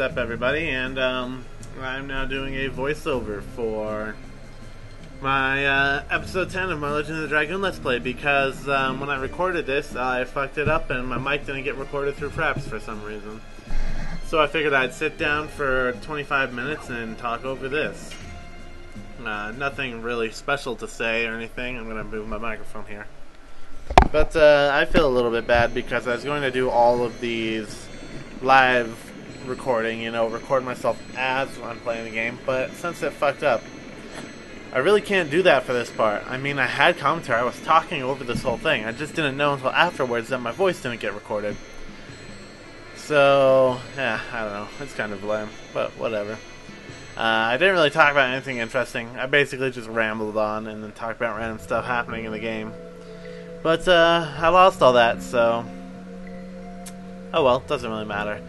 up, everybody? And um, I'm now doing a voiceover for my uh, episode 10 of my Legend of the Dragoon Let's Play because um, when I recorded this, I fucked it up and my mic didn't get recorded through Fraps for some reason. So I figured I'd sit down for 25 minutes and talk over this. Uh, nothing really special to say or anything. I'm going to move my microphone here. But uh, I feel a little bit bad because I was going to do all of these live recording, you know, record myself as I'm playing the game, but since it fucked up, I really can't do that for this part. I mean, I had commentary, I was talking over this whole thing. I just didn't know until afterwards that my voice didn't get recorded. So, yeah, I don't know. It's kind of lame, but whatever. Uh, I didn't really talk about anything interesting. I basically just rambled on and then talked about random stuff happening in the game. But uh, I lost all that, so. Oh well, doesn't really matter.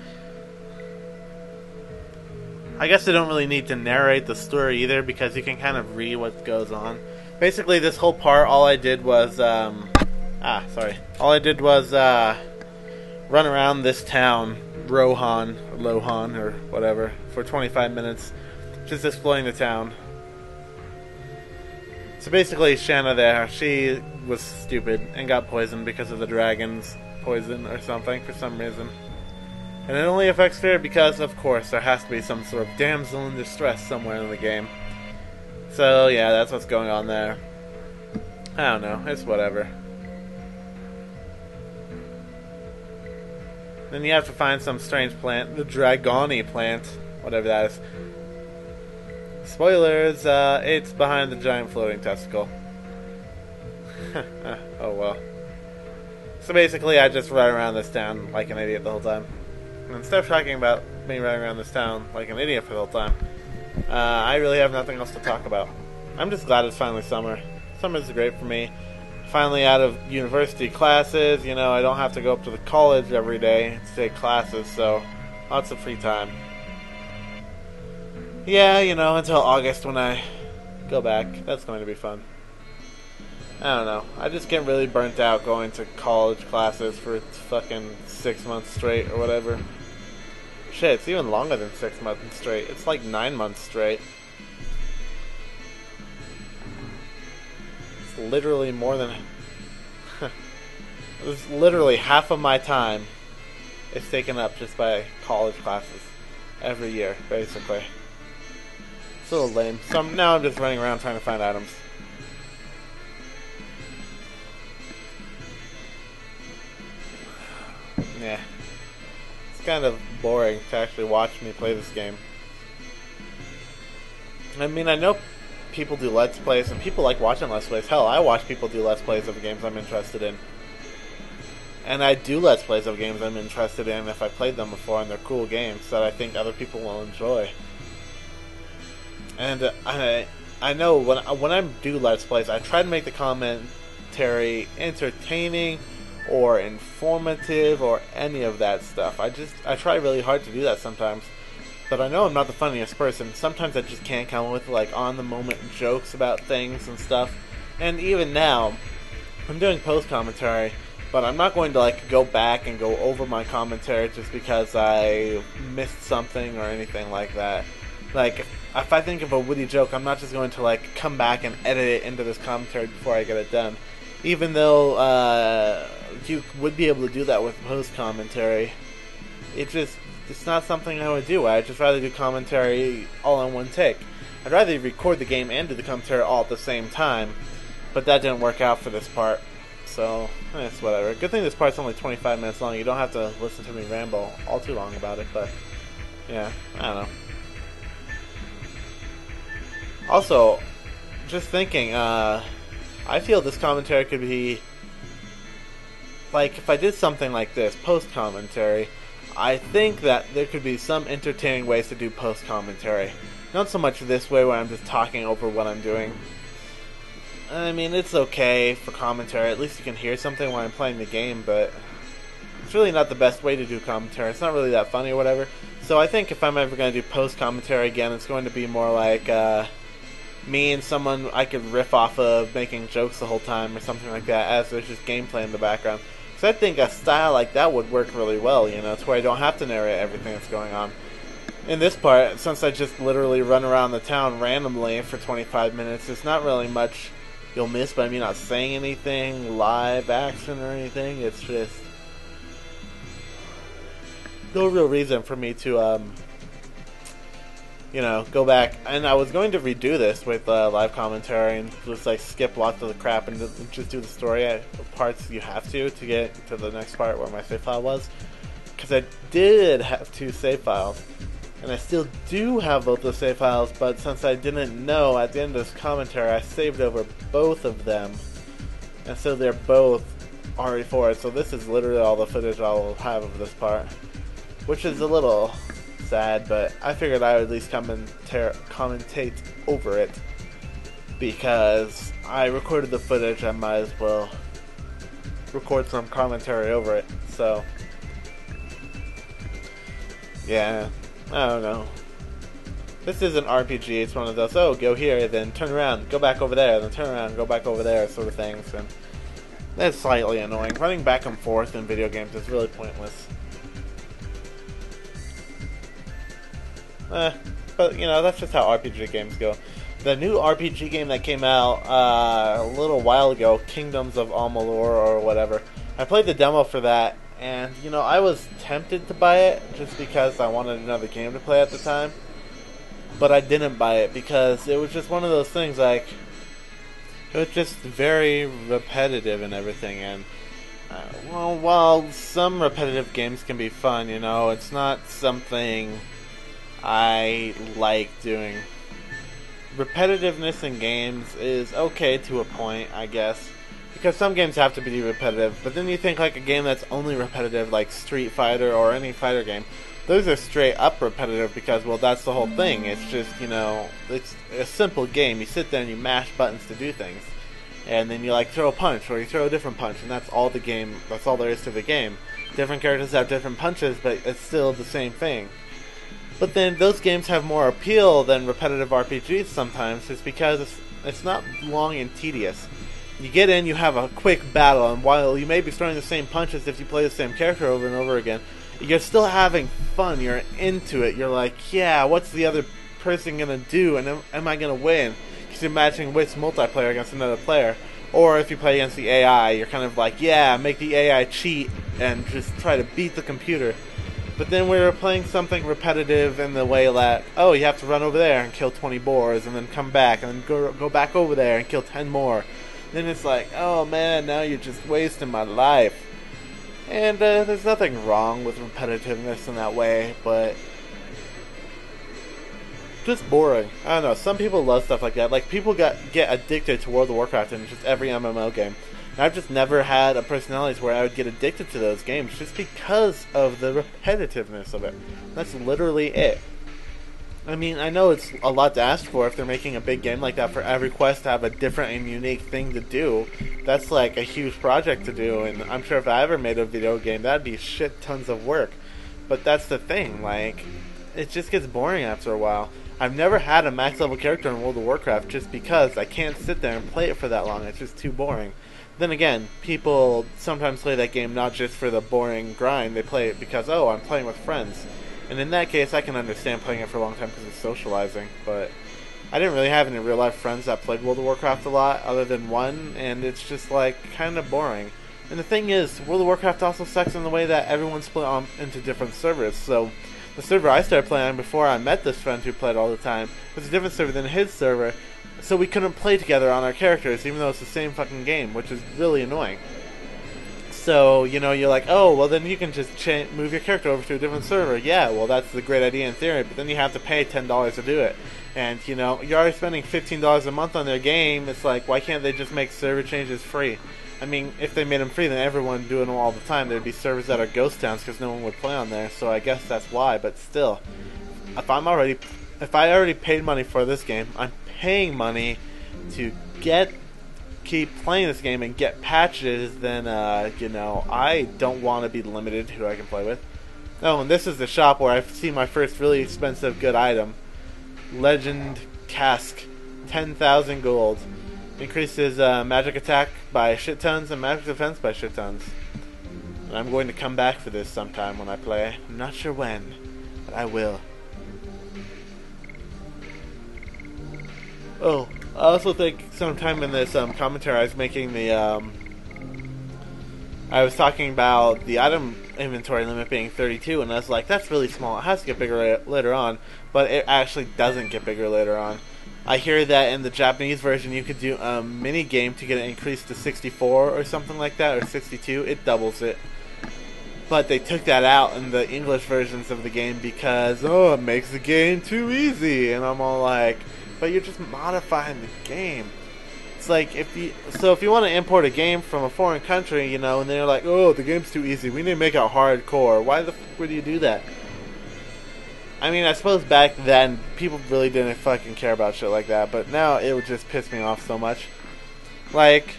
I guess I don't really need to narrate the story either because you can kind of read what goes on. Basically, this whole part, all I did was. Um, ah, sorry. All I did was uh, run around this town, Rohan, Lohan, or whatever, for 25 minutes, just exploring the town. So basically, Shana there, she was stupid and got poisoned because of the dragon's poison or something for some reason. And it only affects her because, of course, there has to be some sort of damsel in distress somewhere in the game. So, yeah, that's what's going on there. I don't know, it's whatever. Then you have to find some strange plant, the Dragoni plant, whatever that is. Spoilers, uh, it's behind the giant floating testicle. oh well. So basically, I just run around this town like an idiot the whole time. And instead of talking about me running around this town like an idiot for the whole time, uh, I really have nothing else to talk about. I'm just glad it's finally summer. Summer's great for me. Finally out of university classes, you know, I don't have to go up to the college every day to take classes, so lots of free time. Yeah, you know, until August when I go back. That's going to be fun. I don't know. I just get really burnt out going to college classes for fucking six months straight or whatever. Shit, it's even longer than six months straight. It's like nine months straight. It's literally more than. it's literally half of my time is taken up just by college classes every year, basically. It's a little lame. So I'm, now I'm just running around trying to find items. Yeah. Kind of boring to actually watch me play this game. I mean, I know people do Let's Plays, and people like watching Let's Plays. Hell, I watch people do Let's Plays of games I'm interested in. And I do Let's Plays of games I'm interested in if I played them before, and they're cool games that I think other people will enjoy. And uh, I, I know when when I do Let's Plays, I try to make the commentary entertaining or informative or any of that stuff. I just I try really hard to do that sometimes. But I know I'm not the funniest person. Sometimes I just can't come with like on the moment jokes about things and stuff. And even now, I'm doing post commentary, but I'm not going to like go back and go over my commentary just because I missed something or anything like that. Like if I think of a witty joke, I'm not just going to like come back and edit it into this commentary before I get it done. Even though uh, you would be able to do that with post commentary, it just it's not something I would do. I'd just rather do commentary all in one take. I'd rather record the game and do the commentary all at the same time, but that didn't work out for this part. So it's whatever. Good thing this part's only 25 minutes long. You don't have to listen to me ramble all too long about it. But yeah, I don't know. Also, just thinking, uh, I feel this commentary could be like if I did something like this, post commentary. I think that there could be some entertaining ways to do post commentary. Not so much this way where I'm just talking over what I'm doing. I mean, it's okay for commentary. At least you can hear something while I'm playing the game, but it's really not the best way to do commentary. It's not really that funny or whatever. So I think if I'm ever going to do post commentary again, it's going to be more like. Uh, me and someone I could riff off of making jokes the whole time or something like that as there's just gameplay in the background. So I think a style like that would work really well, you know, to where I don't have to narrate everything that's going on. in this part, since I just literally run around the town randomly for 25 minutes, it's not really much you'll miss by me not saying anything, live action or anything. It's just no real reason for me to, um, you know, go back. And I was going to redo this with uh, live commentary and just like skip lots of the crap and just do the story uh, parts you have to to get to the next part where my save file was. Because I did have two save files. And I still do have both the save files, but since I didn't know at the end of this commentary, I saved over both of them. And so they're both RE4. So this is literally all the footage I'll have of this part which is a little sad, but I figured I would at least commentar- commentate over it because I recorded the footage. I might as well record some commentary over it. So, yeah, I don't know. This is an RPG. It's one of those, oh, go here, then turn around, go back over there, then turn around, go back over there, sort of things. And that's slightly annoying. Running back and forth in video games is really pointless. Eh, but you know that's just how RPG games go. The new RPG game that came out uh, a little while ago, Kingdoms of Amalur or whatever. I played the demo for that, and you know I was tempted to buy it just because I wanted another game to play at the time. But I didn't buy it because it was just one of those things like it was just very repetitive and everything and uh, well while some repetitive games can be fun you know it's not something I like doing. Repetitiveness in games is okay to a point, I guess. Because some games have to be repetitive, but then you think like a game that's only repetitive, like Street Fighter or any fighter game, those are straight up repetitive because, well, that's the whole thing. It's just, you know, it's a simple game. You sit there and you mash buttons to do things. And then you like throw a punch or you throw a different punch, and that's all the game, that's all there is to the game. Different characters have different punches, but it's still the same thing. But then those games have more appeal than repetitive RPGs sometimes, just because it's, it's not long and tedious. You get in, you have a quick battle, and while you may be throwing the same punches if you play the same character over and over again, you're still having fun. You're into it. You're like, yeah, what's the other person gonna do, and am, am I gonna win? Because you're matching wits multiplayer against another player. Or if you play against the AI, you're kind of like, yeah, make the AI cheat and just try to beat the computer. But then we were playing something repetitive in the way that, oh, you have to run over there and kill 20 boars, and then come back, and then go, go back over there and kill 10 more. Then it's like, oh man, now you're just wasting my life. And uh, there's nothing wrong with repetitiveness in that way, but just boring. I don't know. Some people love stuff like that. Like people got get addicted to World of Warcraft in just every MMO game. I've just never had a personality where I would get addicted to those games just because of the repetitiveness of it. That's literally it. I mean, I know it's a lot to ask for if they're making a big game like that for every quest to have a different and unique thing to do. That's like a huge project to do, and I'm sure if I ever made a video game, that'd be shit tons of work. But that's the thing, like, it just gets boring after a while. I've never had a max level character in World of Warcraft just because I can't sit there and play it for that long. It's just too boring. Then again, people sometimes play that game not just for the boring grind. They play it because, oh, I'm playing with friends. And in that case, I can understand playing it for a long time because it's socializing. But I didn't really have any real life friends that played World of Warcraft a lot, other than one, and it's just like kind of boring. And the thing is, World of Warcraft also sucks in the way that everyone's split on into different servers. So the server I started playing on before I met this friend who played all the time was a different server than his server, so we couldn't play together on our characters, even though it's the same fucking game, which is really annoying. So, you know, you're like, oh, well, then you can just cha- move your character over to a different server. Yeah, well, that's the great idea in theory, but then you have to pay $10 to do it. And, you know, you're already spending $15 a month on their game. It's like, why can't they just make server changes free? I mean, if they made them free, then everyone would do them all the time. There'd be servers that are ghost towns because no one would play on there. So I guess that's why. But still, if I'm already, if I already paid money for this game, I'm paying money to get keep playing this game and get patches, then uh, you know I don't want to be limited who I can play with. Oh, and this is the shop where I've seen my first really expensive good item, Legend Casque, ten thousand gold, increases uh, magic attack by shit tons and magic defense by shit tons. And I'm going to come back for this sometime when I play. I'm not sure when, but I will. Oh, I also think sometime in this um, commentary I was making the. Um, I was talking about the item inventory limit being 32, and I was like, that's really small. It has to get bigger later on, but it actually doesn't get bigger later on. I hear that in the Japanese version you could do a mini game to get it increased to 64 or something like that, or 62. It doubles it. But they took that out in the English versions of the game because, oh, it makes the game too easy. And I'm all like, but you're just modifying the game. It's like if you so if you want to import a game from a foreign country, you know, and they're like, "Oh, the game's too easy. We need to make it hardcore." Why the fuck would you do that? I mean, I suppose back then people really didn't fucking care about shit like that, but now it would just piss me off so much. Like,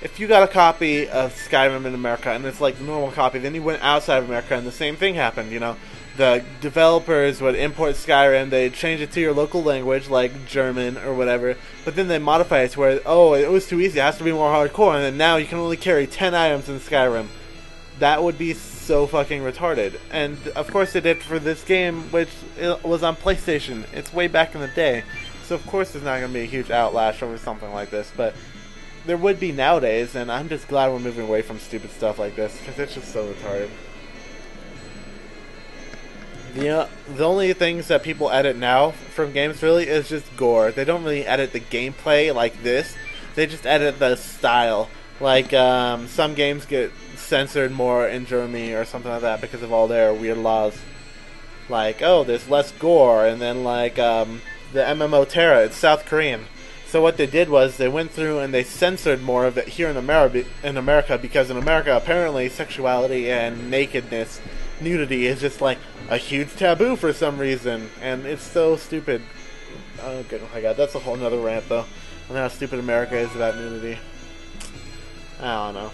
if you got a copy of Skyrim in America and it's like the normal copy, then you went outside of America and the same thing happened, you know the developers would import Skyrim, they'd change it to your local language, like German or whatever, but then they modify it to where, oh, it was too easy, it has to be more hardcore, and then now you can only carry 10 items in Skyrim. That would be so fucking retarded. And of course they did for this game, which was on PlayStation. It's way back in the day. So of course there's not going to be a huge outlash over something like this, but there would be nowadays, and I'm just glad we're moving away from stupid stuff like this, because it's just so retarded. The, uh, the only things that people edit now from games really is just gore. They don't really edit the gameplay like this. They just edit the style. Like um, some games get censored more in Germany or something like that because of all their weird laws. Like oh, there's less gore, and then like um, the MMO TERA, it's South Korean. So what they did was they went through and they censored more of it here in America, in America because in America apparently sexuality and nakedness nudity is just like a huge taboo for some reason, and it's so stupid. Oh, good. Oh my god, that's a whole nother rant though. On how stupid America is about nudity. I don't know.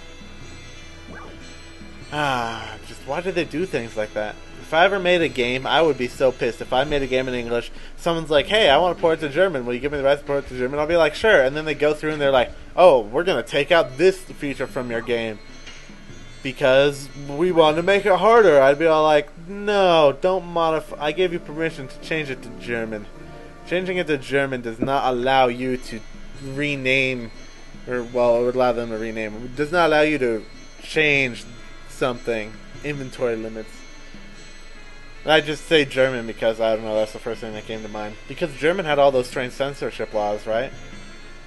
Ah, just why do they do things like that? If I ever made a game, I would be so pissed. If I made a game in English, someone's like, "Hey, I want to port it to German. Will you give me the rights to port it to German?" I'll be like, "Sure." And then they go through and they're like, "Oh, we're gonna take out this feature from your game." because we want to make it harder. I'd be all like, no, don't modify. I gave you permission to change it to German. Changing it to German does not allow you to rename, or well, it would allow them to rename. It does not allow you to change something. Inventory limits. And I just say German because I don't know. That's the first thing that came to mind. Because German had all those strange censorship laws, right?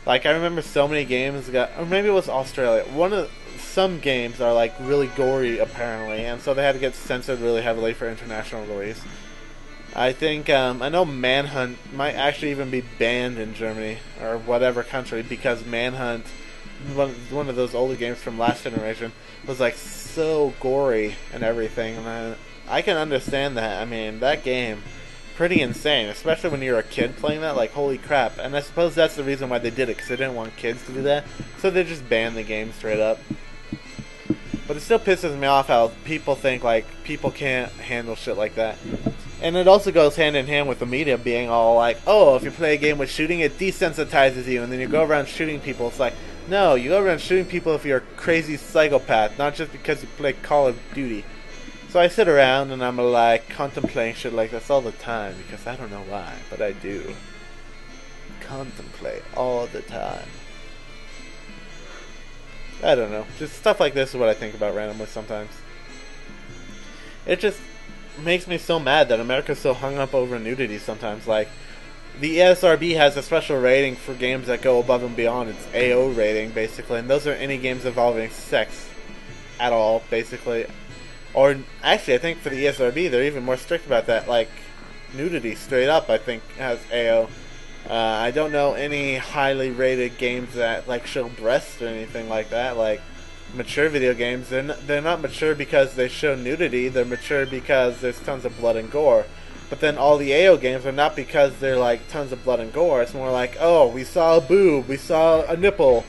Like I remember so many games got, or maybe it was Australia. One of some games are like really gory apparently, and so they had to get censored really heavily for international release. I think um, I know Manhunt might actually even be banned in Germany or whatever country because Manhunt, one one of those older games from last generation, was like so gory and everything, and I, I can understand that. I mean, that game pretty insane, especially when you're a kid playing that. Like, holy crap! And I suppose that's the reason why they did it, because they didn't want kids to do that. So they just banned the game straight up. But it still pisses me off how people think like people can't handle shit like that. And it also goes hand in hand with the media being all like, "Oh, if you play a game with shooting, it desensitizes you, and then you go around shooting people." It's like, no, you go around shooting people if you're a crazy psychopath, not just because you play Call of Duty. So I sit around and I'm like contemplating shit like this all the time because I don't know why, but I do. Contemplate all the time. I don't know. Just stuff like this is what I think about randomly sometimes. It just makes me so mad that America's so hung up over nudity sometimes. Like, the ESRB has a special rating for games that go above and beyond its AO rating, basically, and those are any games involving sex at all, basically. Or actually, I think for the ESRB, they're even more strict about that. Like nudity, straight up, I think has AO. Uh, I don't know any highly rated games that like show breasts or anything like that. Like mature video games, they're they're not mature because they show nudity. They're mature because there's tons of blood and gore. But then all the AO games are not because they're like tons of blood and gore. It's more like, oh, we saw a boob, we saw a nipple.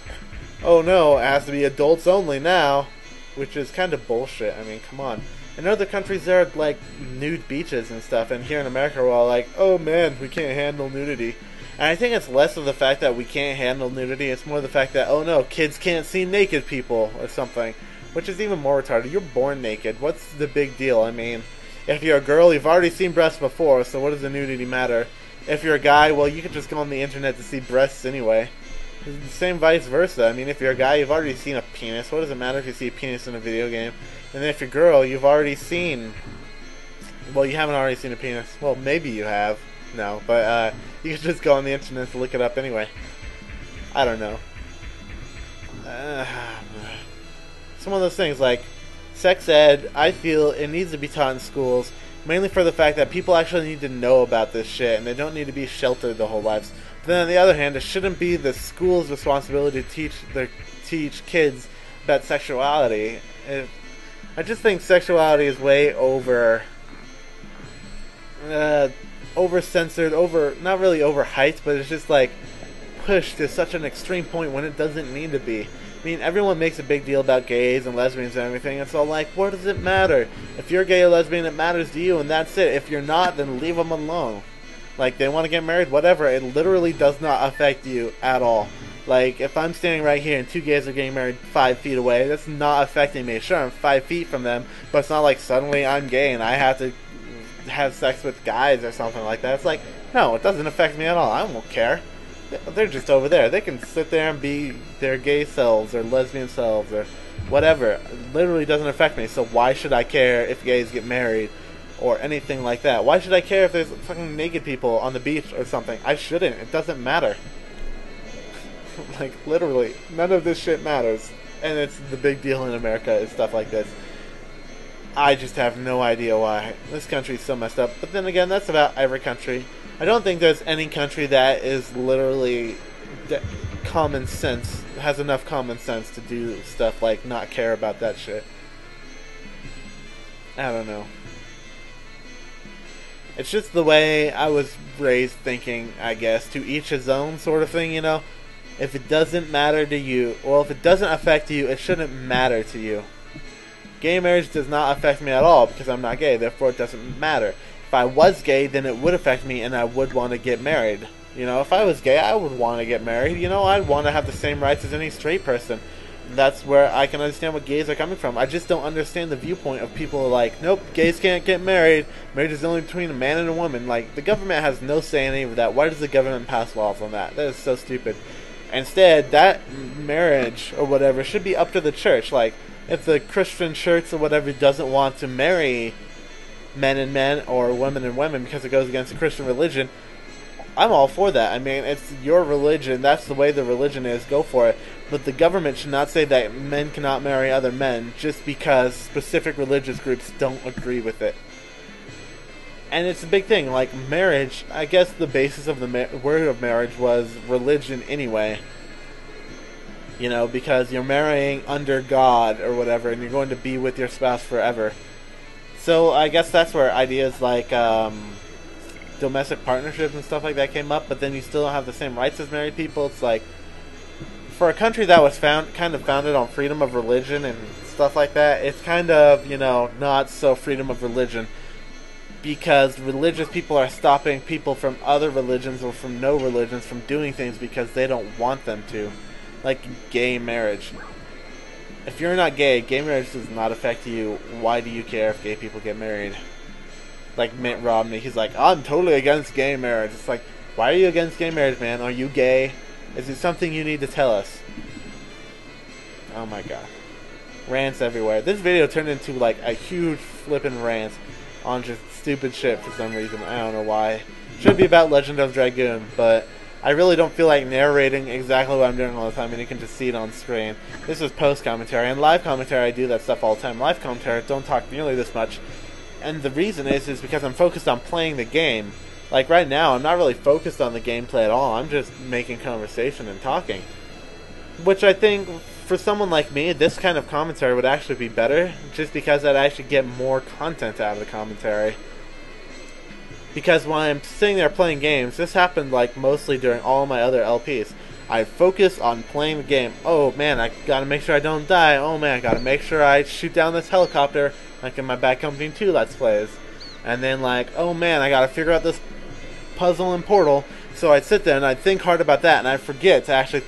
Oh no, it has to be adults only now which is kind of bullshit. I mean, come on. In other countries, there are like nude beaches and stuff, and here in America, we're all like, "Oh man, we can't handle nudity." And I think it's less of the fact that we can't handle nudity; it's more the fact that, oh no, kids can't see naked people or something, which is even more retarded. You're born naked. What's the big deal? I mean, If you're a girl, you've already seen breasts before, so what does the nudity matter? If you're a guy, well, you can just go on the internet to see breasts anyway. The same vice versa. I mean, if you're a guy, you've already seen a penis. What does it matter if you see a penis in a video game? And then if you're a girl, you've already seen. Well, you haven't already seen a penis. Well, maybe you have. No, but uh, you can just go on the internet to look it up anyway. I don't know. Uh, some of those things like sex ed, I feel it needs to be taught in schools, mainly for the fact that people actually need to know about this shit and they don't need to be sheltered their whole lives. But then on the other hand, it shouldn't be the school's responsibility to teach their teach kids about sexuality. It, I just think sexuality is way over uh, over censored, over not really overhyped, but it's just like pushed to such an extreme point when it doesn't need to be. I mean, everyone makes a big deal about gays and lesbians and everything. It's all like, what does it matter? If you're gay or lesbian, it matters to you, and that's it. If you're not, then leave them alone. Like, they want to get married, whatever. It literally does not affect you at all. Like, if I'm standing right here and two gays are getting married five feet away, that's not affecting me. Sure, I'm five feet from them, but it's not like suddenly I'm gay and I have to have sex with guys or something like that. It's like, no, it doesn't affect me at all. I won't care. They're just over there. They can sit there and be their gay selves or lesbian selves or whatever. It literally doesn't affect me. So why should I care if gays get married or anything like that? Why should I care if there's fucking naked people on the beach or something? I shouldn't. It doesn't matter. like literally, none of this shit matters. And it's the big deal in America is stuff like this. I just have no idea why. This country's so messed up. But then again, that's about every country. I don't think there's any country that is literally common sense, has enough common sense to do stuff like not care about that shit. I don't know. It's just the way I was raised thinking, I guess, to each his own sort of thing, you know? If it doesn't matter to you, well, if it doesn't affect you, it shouldn't matter to you. Gay marriage does not affect me at all because I'm not gay, therefore it doesn't matter. If I was gay, then it would affect me and I would want to get married. You know, if I was gay, I would want to get married. You know, I'd want to have the same rights as any straight person. That's where I can understand what gays are coming from. I just don't understand the viewpoint of people like, nope, gays can't get married. Marriage is only between a man and a woman. Like, the government has no say in any of that. Why does the government pass laws on that? That is so stupid. Instead, that marriage or whatever should be up to the church. Like, if the Christian church or whatever doesn't want to marry men and men or women and women because it goes against the Christian religion, I'm all for that. I mean, it's your religion. That's the way the religion is. Go for it. But the government should not say that men cannot marry other men just because specific religious groups don't agree with it. And it's a big thing. Like marriage, I guess the basis of the ma- word of marriage was religion anyway. You know, because you're marrying under God or whatever, and you're going to be with your spouse forever. So I guess that's where ideas like um, domestic partnerships and stuff like that came up. But then you still don't have the same rights as married people. It's like for a country that was found kind of founded on freedom of religion and stuff like that. It's kind of you know not so freedom of religion because religious people are stopping people from other religions or from no religions from doing things because they don't want them to, like gay marriage if you're not gay, gay marriage does not affect you. Why do you care if gay people get married? Like Mitt Romney, he's like, I'm totally against gay marriage. It's like, why are you against gay marriage, man? Are you gay? Is it something you need to tell us? Oh my god. Rants everywhere. This video turned into like a huge flippin' rant on just stupid shit for some reason. I don't know why. Should be about Legend of Dragoon, but I really don't feel like narrating exactly what I'm doing all the time, and you can just see it on screen. This is post commentary, and live commentary. I do that stuff all the time. Live commentary, don't talk nearly this much, and the reason is is because I'm focused on playing the game. Like right now, I'm not really focused on the gameplay at all. I'm just making conversation and talking, which I think for someone like me, this kind of commentary would actually be better, just because I'd actually get more content out of the commentary because when I'm sitting there playing games, this happened like mostly during all my other LPs. I focus on playing the game. Oh man, I gotta make sure I don't die. Oh man, I gotta make sure I shoot down this helicopter, like in my Bad Company 2 Let's Plays. And then like, oh man, I gotta figure out this puzzle and Portal. So I'd sit there and I'd think hard about that, and I'd forget to actually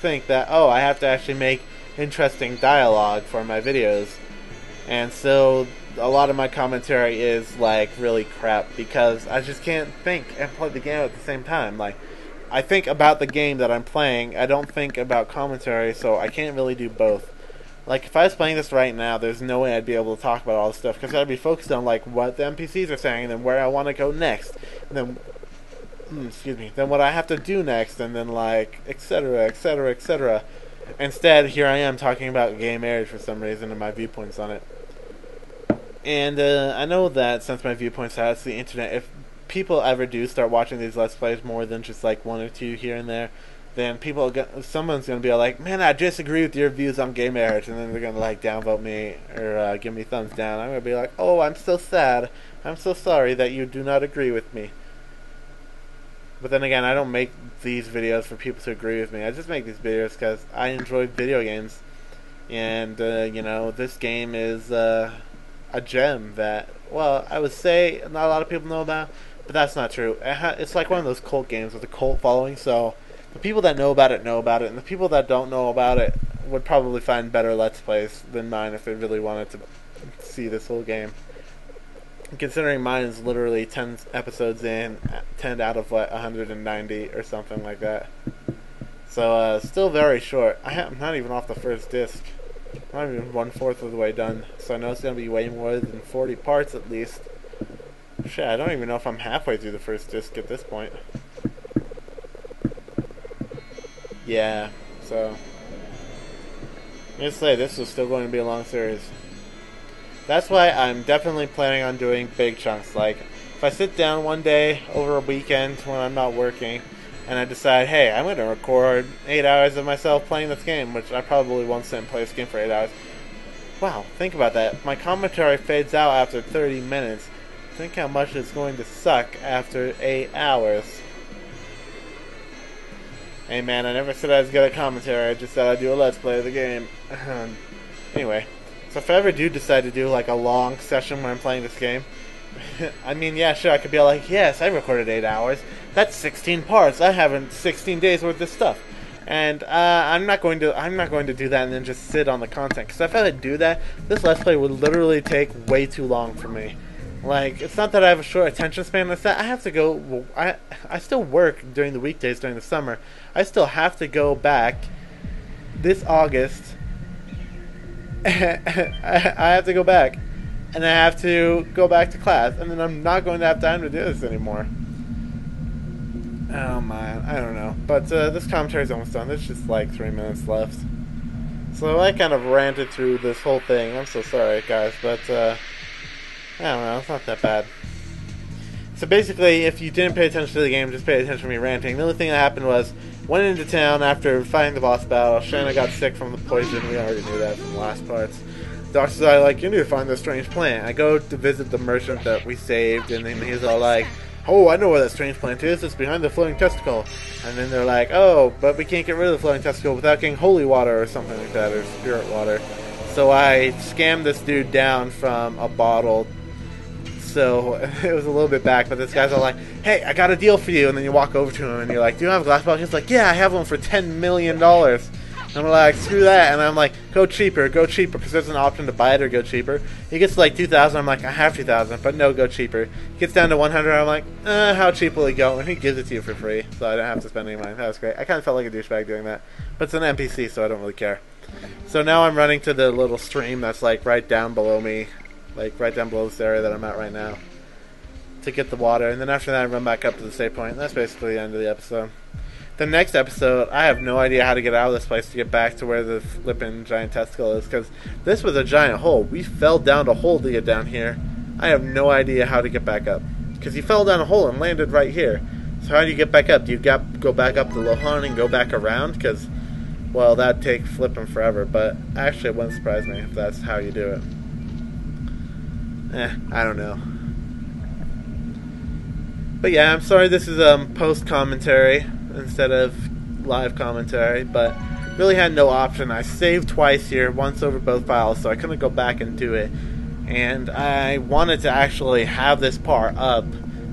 think that, oh, I have to actually make interesting dialogue for my videos. And so a lot of my commentary is like really crap because I just can't think and play the game at the same time. Like, I think about the game that I'm playing. I don't think about commentary, so I can't really do both. Like, if I was playing this right now, there's no way I'd be able to talk about all this stuff because I'd be focused on like what the NPCs are saying and then where I want to go next, and then mm, excuse me, then what I have to do next, and then like etc. etc. etc. Instead, here I am talking about gay marriage for some reason and my viewpoints on it. And uh, I know that since my viewpoints has the internet, if people ever do start watching these let's plays more than just like one or two here and there, then people, someone's gonna be like, "Man, I disagree with your views on gay marriage," and then they're gonna like downvote me or uh, give me thumbs down. I'm gonna be like, "Oh, I'm so sad. I'm so sorry that you do not agree with me." But then again, I don't make these videos for people to agree with me. I just make these videos because I enjoy video games, and uh, you know, this game is uh, a gem that, well, I would say not a lot of people know about, but that's not true. It's like one of those cult games with a cult following. So the people that know about it know about it, and the people that don't know about it would probably find better Let's Plays than mine if they really wanted to see this whole game considering mine is literally 10 episodes in, 10 out of what, 190 or something like that. So, uh, still very short. I am not even off the first disc. I'm not even one fourth of the way done. So I know it's going to be way more than 40 parts at least. Shit, I don't even know if I'm halfway through the first disc at this point. Yeah, so. Let's say this is still going to be a long series. That's why I'm definitely planning on doing big chunks. Like, if I sit down one day over a weekend when I'm not working, and I decide, hey, I'm going to record eight hours of myself playing this game, which I probably won't sit and play this game for eight hours. Wow, think about that. My commentary fades out after 30 minutes. Think how much it's going to suck after eight hours. Hey man, I never said I was good at commentary, I just said I'd do a let's play of the game. anyway. So if I ever do decide to do like a long session when I'm playing this game, I mean, yeah, sure, I could be like, yes, I recorded eight hours. That's 16 parts. I have 16 days worth of stuff, and uh, I'm not going to. I'm not going to do that and then just sit on the content. Because if I had to do that, this let's play would literally take way too long for me. Like, it's not that I have a short attention span. It's that I have to go. I I still work during the weekdays during the summer. I still have to go back this August I have to go back, and I have to go back to class, and then I'm not going to have time to do this anymore. Oh man, I don't know. But uh, this commentary is almost done. There's just like three minutes left. So I kind of ranted through this whole thing. I'm so sorry, guys, but uh, I don't know. It's not that bad. So basically, if you didn't pay attention to the game, just pay attention to me ranting. The only thing that happened was went into town after fighting the boss battle. Shana got sick from the poison. We already knew that from the last parts. Doctor's all like, you need to find this strange plant. I go to visit the merchant that we saved, and then he's all like, oh, I know where that strange plant is. It's behind the floating testicle. And then they're like, oh, but we can't get rid of the floating testicle without getting holy water or something like that, or spirit water. So I scammed this dude down from a bottle so it was a little bit back. But this guy's all like, "Hey, I got a deal for you," and then you walk over to him and you're like, "Do you have a glass bottle?" He's like, "Yeah, I have one for ten million dollars." I'm like, "Screw that!" And I'm like, "Go cheaper, go cheaper," because there's an option to buy it or go cheaper. He gets to like two thousand. I'm like, "I have two thousand, but no, go cheaper." He gets down to one hundred. I'm like, uh, "How cheap will he go?" And he gives it to you for free, so I don't have to spend any money. That was great. I kind of felt like a douchebag doing that, but it's an NPC, so I don't really care. So now I'm running to the little stream that's like right down below me like right down below this area that I'm at right now, to get the water. And then after that, I run back up to the save point. And that's basically the end of the episode. The next episode, I have no idea how to get out of this place to get back to where the flipping giant testicle is, because this was a giant hole. We fell down a hole to get down here. I have no idea how to get back up, because he fell down a hole and landed right here. So how do you get back up? Do you got, go back up to Lohan and go back around? Because, well, that'd take flipping forever. But actually, it wouldn't surprise me if that's how you do it. Eh, I don't know. But yeah, I'm sorry this is um post commentary instead of live commentary, but really had no option. I saved twice here, once over both files, so I couldn't go back and do it. And I wanted to actually have this part up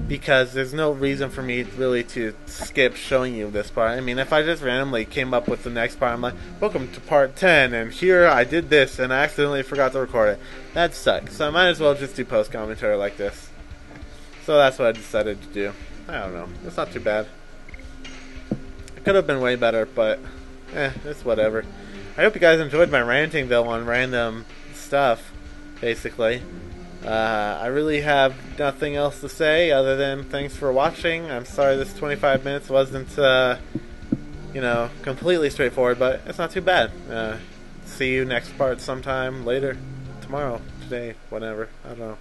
because there's no reason for me really to skip showing you this part. I mean, if I just randomly came up with the next part, I'm like, welcome to part 10, and here I did this, and I accidentally forgot to record it. That sucks. So I might as well just do post commentary like this. So that's what I decided to do. I don't know. It's not too bad. Could have been way better, but eh, it's whatever. I hope you guys enjoyed my ranting though on random stuff, basically. Uh, I really have nothing else to say other than thanks for watching. I'm sorry this 25 minutes wasn't, uh, you know, completely straightforward, but it's not too bad. Uh, see you next part sometime later, tomorrow, today, whatever. I don't know.